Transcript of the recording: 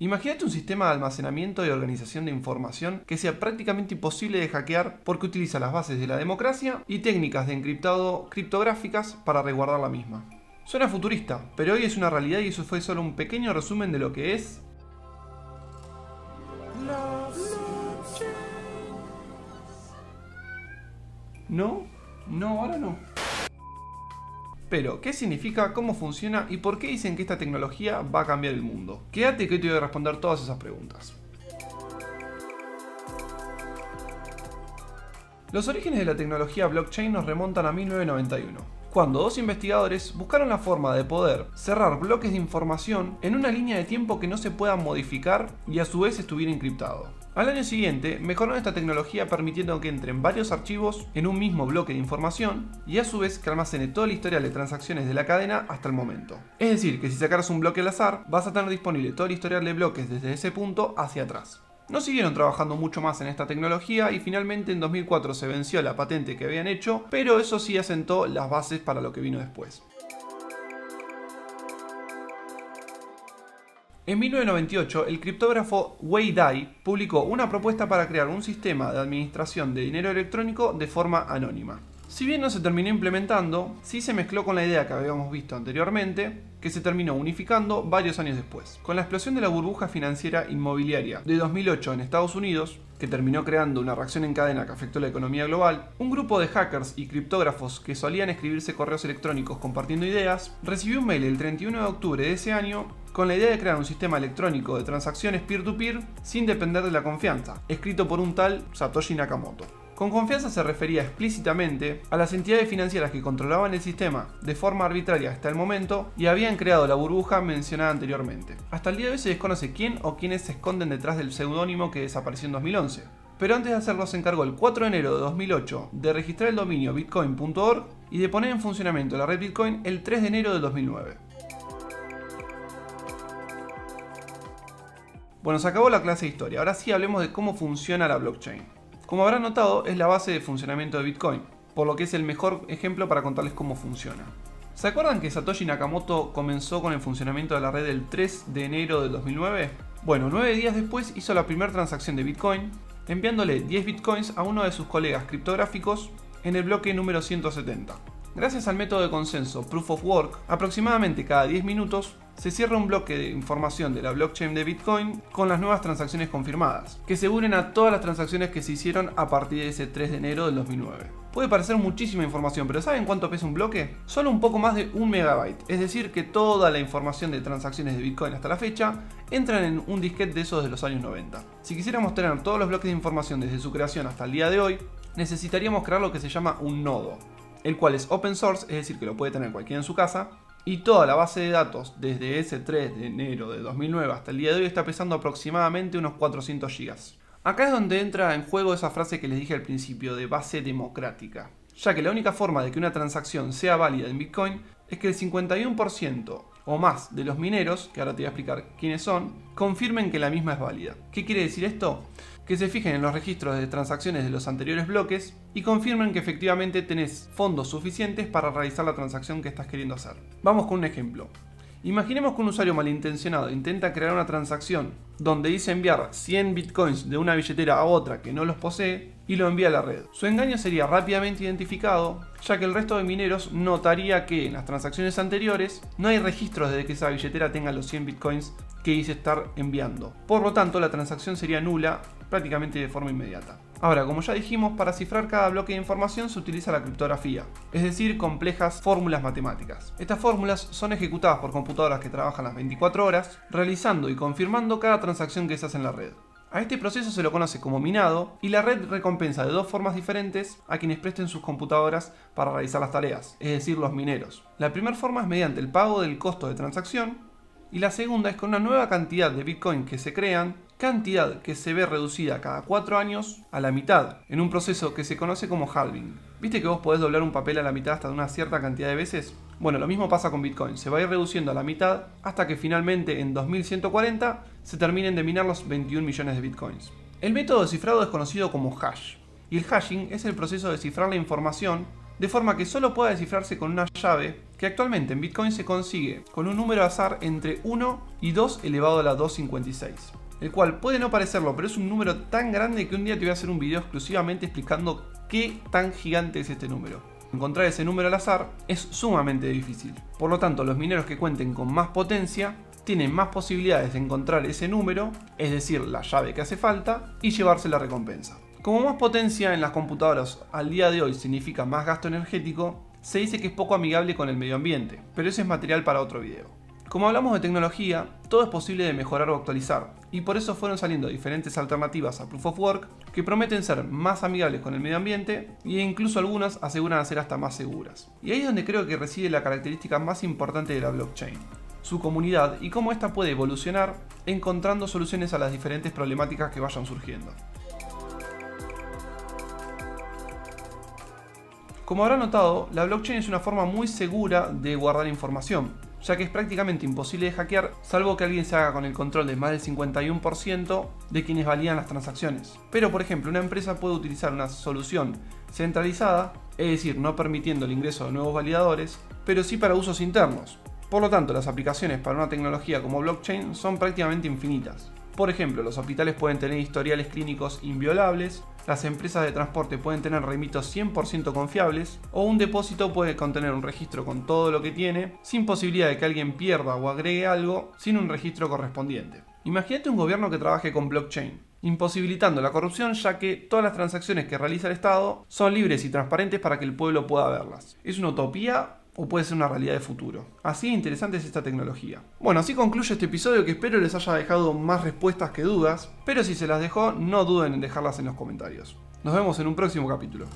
Imagínate un sistema de almacenamiento y organización de información que sea prácticamente imposible de hackear porque utiliza las bases de la democracia y técnicas de encriptado criptográficas para resguardar la misma. Suena futurista, pero hoy es una realidad y eso fue solo un pequeño resumen de lo que es ¿No? No, ahora no. Pero, ¿qué significa, cómo funciona y por qué dicen que esta tecnología va a cambiar el mundo? Quédate que hoy te voy a responder todas esas preguntas. Los orígenes de la tecnología blockchain nos remontan a 1991, cuando dos investigadores buscaron la forma de poder cerrar bloques de información en una línea de tiempo que no se pueda modificar y a su vez estuviera encriptado. Al año siguiente, mejoraron esta tecnología permitiendo que entren varios archivos en un mismo bloque de información y a su vez que almacene toda la historia de transacciones de la cadena hasta el momento. Es decir, que si sacaras un bloque al azar, vas a tener disponible todo el historial de bloques desde ese punto hacia atrás. No siguieron trabajando mucho más en esta tecnología y finalmente en 2004 se venció la patente que habían hecho, pero eso sí asentó las bases para lo que vino después. En 1998, el criptógrafo Wei Dai publicó una propuesta para crear un sistema de administración de dinero electrónico de forma anónima. Si bien no se terminó implementando, sí se mezcló con la idea que habíamos visto anteriormente, que se terminó unificando varios años después. Con la explosión de la burbuja financiera inmobiliaria de 2008 en Estados Unidos, que terminó creando una reacción en cadena que afectó la economía global, un grupo de hackers y criptógrafos que solían escribirse correos electrónicos compartiendo ideas, recibió un mail el 31 de octubre de ese año con la idea de crear un sistema electrónico de transacciones peer-to-peer sin depender de la confianza, escrito por un tal Satoshi Nakamoto. Con confianza se refería explícitamente a las entidades financieras que controlaban el sistema de forma arbitraria hasta el momento y habían creado la burbuja mencionada anteriormente. Hasta el día de hoy se desconoce quién o quiénes se esconden detrás del seudónimo que desapareció en 2011. Pero antes de hacerlo se encargó el 4 de enero de 2008 de registrar el dominio bitcoin.org y de poner en funcionamiento la red Bitcoin el 3 de enero de 2009. Bueno, se acabó la clase de historia. Ahora sí hablemos de cómo funciona la blockchain. Como habrán notado, es la base de funcionamiento de Bitcoin, por lo que es el mejor ejemplo para contarles cómo funciona. ¿Se acuerdan que Satoshi Nakamoto comenzó con el funcionamiento de la red el 3 de enero del 2009? Bueno, nueve días después hizo la primera transacción de Bitcoin, enviándole 10 Bitcoins a uno de sus colegas criptográficos en el bloque número 170. Gracias al método de consenso Proof of Work, aproximadamente cada 10 minutos se cierra un bloque de información de la blockchain de Bitcoin con las nuevas transacciones confirmadas, que se unen a todas las transacciones que se hicieron a partir de ese 3 de enero del 2009. Puede parecer muchísima información, pero ¿saben cuánto pesa un bloque? Solo un poco más de un megabyte, es decir que toda la información de transacciones de Bitcoin hasta la fecha entran en un disquete de esos de los años 90. Si quisiéramos tener todos los bloques de información desde su creación hasta el día de hoy, necesitaríamos crear lo que se llama un nodo, el cual es open source, es decir, que lo puede tener cualquiera en su casa, y toda la base de datos desde ese 3 de enero de 2009 hasta el día de hoy está pesando aproximadamente unos 400 GB. Acá es donde entra en juego esa frase que les dije al principio de base democrática, ya que la única forma de que una transacción sea válida en Bitcoin es que el 51% o más de los mineros, que ahora te voy a explicar quiénes son, confirmen que la misma es válida. ¿Qué quiere decir esto? Que se fijen en los registros de transacciones de los anteriores bloques y confirmen que efectivamente tenés fondos suficientes para realizar la transacción que estás queriendo hacer. Vamos con un ejemplo. Imaginemos que un usuario malintencionado intenta crear una transacción donde dice enviar 100 bitcoins de una billetera a otra que no los posee y lo envía a la red. Su engaño sería rápidamente identificado, ya que el resto de mineros notaría que en las transacciones anteriores no hay registros de que esa billetera tenga los 100 bitcoins que dice estar enviando. Por lo tanto, la transacción sería nula prácticamente de forma inmediata. Ahora, como ya dijimos, para cifrar cada bloque de información se utiliza la criptografía, es decir, complejas fórmulas matemáticas. Estas fórmulas son ejecutadas por computadoras que trabajan las 24 horas, realizando y confirmando cada transacción que se hace en la red. A este proceso se lo conoce como minado y la red recompensa de dos formas diferentes a quienes presten sus computadoras para realizar las tareas, es decir, los mineros. La primera forma es mediante el pago del costo de transacción y la segunda es con una nueva cantidad de Bitcoin que se crean cantidad que se ve reducida cada 4 años a la mitad, en un proceso que se conoce como halving. ¿Viste que vos podés doblar un papel a la mitad hasta una cierta cantidad de veces? Bueno, lo mismo pasa con Bitcoin, se va a ir reduciendo a la mitad hasta que finalmente en 2140 se terminen de minar los 21 millones de Bitcoins. El método de cifrado es conocido como hash, y el hashing es el proceso de cifrar la información de forma que solo pueda descifrarse con una llave que actualmente en Bitcoin se consigue con un número azar entre 1 y 2 elevado a la 256. El cual puede no parecerlo, pero es un número tan grande que un día te voy a hacer un video exclusivamente explicando qué tan gigante es este número. Encontrar ese número al azar es sumamente difícil. Por lo tanto, los mineros que cuenten con más potencia tienen más posibilidades de encontrar ese número, es decir, la llave que hace falta, y llevarse la recompensa. Como más potencia en las computadoras al día de hoy significa más gasto energético, se dice que es poco amigable con el medio ambiente, pero ese es material para otro video. Como hablamos de tecnología, todo es posible de mejorar o actualizar, y por eso fueron saliendo diferentes alternativas a Proof of Work que prometen ser más amigables con el medio ambiente e incluso algunas aseguran ser hasta más seguras. Y ahí es donde creo que reside la característica más importante de la blockchain, su comunidad y cómo ésta puede evolucionar encontrando soluciones a las diferentes problemáticas que vayan surgiendo. Como habrán notado, la blockchain es una forma muy segura de guardar información, ya que es prácticamente imposible de hackear salvo que alguien se haga con el control de más del 51% de quienes validan las transacciones. Pero por ejemplo, una empresa puede utilizar una solución centralizada, es decir, no permitiendo el ingreso de nuevos validadores, pero sí para usos internos. Por lo tanto, las aplicaciones para una tecnología como blockchain son prácticamente infinitas. Por ejemplo, los hospitales pueden tener historiales clínicos inviolables, las empresas de transporte pueden tener remitos 100% confiables, o un depósito puede contener un registro con todo lo que tiene, sin posibilidad de que alguien pierda o agregue algo sin un registro correspondiente. Imagínate un gobierno que trabaje con blockchain, imposibilitando la corrupción ya que todas las transacciones que realiza el Estado son libres y transparentes para que el pueblo pueda verlas. ¿Es una utopía o puede ser una realidad de futuro. Así de interesante es esta tecnología. Bueno, así concluye este episodio que espero les haya dejado más respuestas que dudas, pero si se las dejó, no duden en dejarlas en los comentarios. Nos vemos en un próximo capítulo.